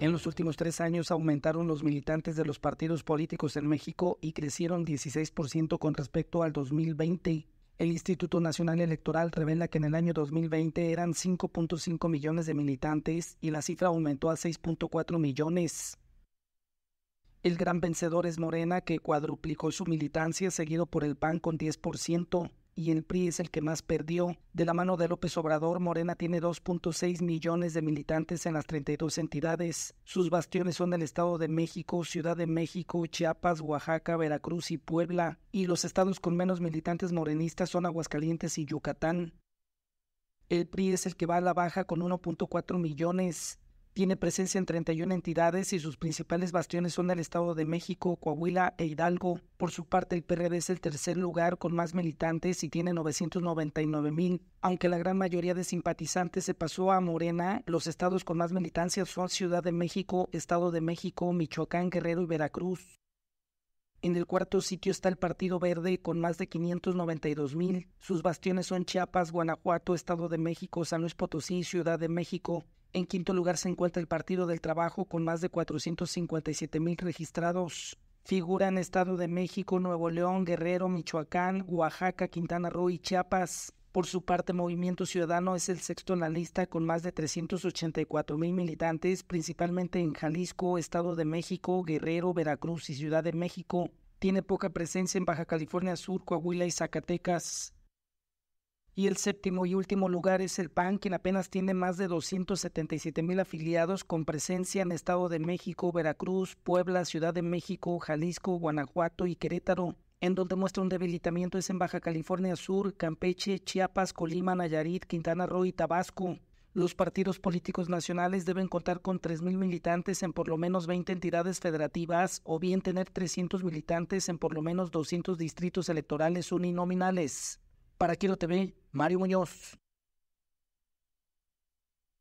En los últimos tres años aumentaron los militantes de los partidos políticos en México y crecieron 16% con respecto al 2020. El Instituto Nacional Electoral revela que en el año 2020 eran 5.5 millones de militantes y la cifra aumentó a 6.4 millones. El gran vencedor es Morena, que cuadruplicó su militancia, seguido por el PAN con 10% y el PRI es el que más perdió. De la mano de López Obrador, Morena tiene 2.6 millones de militantes en las 32 entidades. Sus bastiones son el Estado de México, Ciudad de México, Chiapas, Oaxaca, Veracruz y Puebla. Y los estados con menos militantes morenistas son Aguascalientes y Yucatán. El PRI es el que va a la baja con 1.4 millones. Tiene presencia en 31 entidades y sus principales bastiones son el Estado de México, Coahuila e Hidalgo. Por su parte, el PRD es el tercer lugar con más militantes y tiene 999 mil. Aunque la gran mayoría de simpatizantes se pasó a Morena, los estados con más militancia son Ciudad de México, Estado de México, Michoacán, Guerrero y Veracruz. En el cuarto sitio está el Partido Verde con más de 592 mil. Sus bastiones son Chiapas, Guanajuato, Estado de México, San Luis Potosí, Ciudad de México. En quinto lugar se encuentra el Partido del Trabajo con más de 457 mil registrados. Figuran Estado de México, Nuevo León, Guerrero, Michoacán, Oaxaca, Quintana Roo y Chiapas. Por su parte, Movimiento Ciudadano es el sexto en la lista con más de 384 mil militantes, principalmente en Jalisco, Estado de México, Guerrero, Veracruz y Ciudad de México. Tiene poca presencia en Baja California Sur, Coahuila y Zacatecas. Y el séptimo y último lugar es el PAN, quien apenas tiene más de 277 mil afiliados con presencia en Estado de México, Veracruz, Puebla, Ciudad de México, Jalisco, Guanajuato y Querétaro. En donde muestra un debilitamiento es en Baja California Sur, Campeche, Chiapas, Colima, Nayarit, Quintana Roo y Tabasco. Los partidos políticos nacionales deben contar con 3.000 militantes en por lo menos 20 entidades federativas o bien tener 300 militantes en por lo menos 200 distritos electorales uninominales. Para Quiero TV, Mario Muñoz.